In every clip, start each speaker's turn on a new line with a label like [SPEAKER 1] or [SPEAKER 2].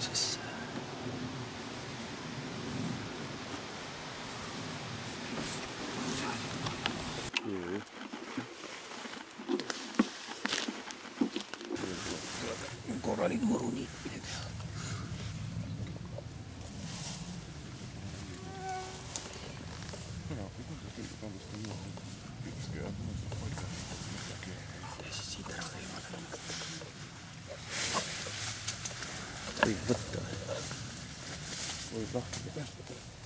[SPEAKER 1] Jesus. Mm. Gorali Moruni. Ja, ik moet het natuurlijk anders doen. Ik ben scared. Ik ben scared. 理不得。我也不知道。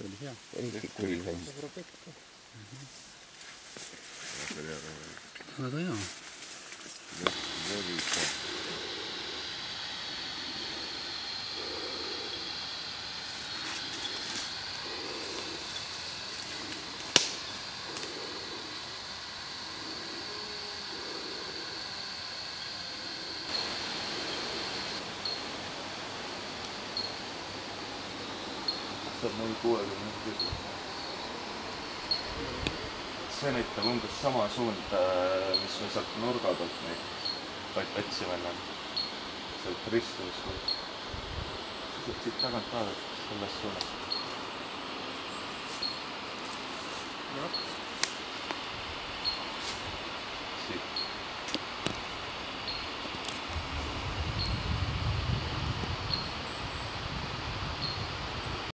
[SPEAKER 1] Илья. Да, да.
[SPEAKER 2] Saab noin kuuekümne küll. see näitab umbes sama suunda, mis me sealt nurga pealt neid otsime enne. sealt ristuvust. sa saad siit tagant vaadata, selles suunas.
[SPEAKER 3] jah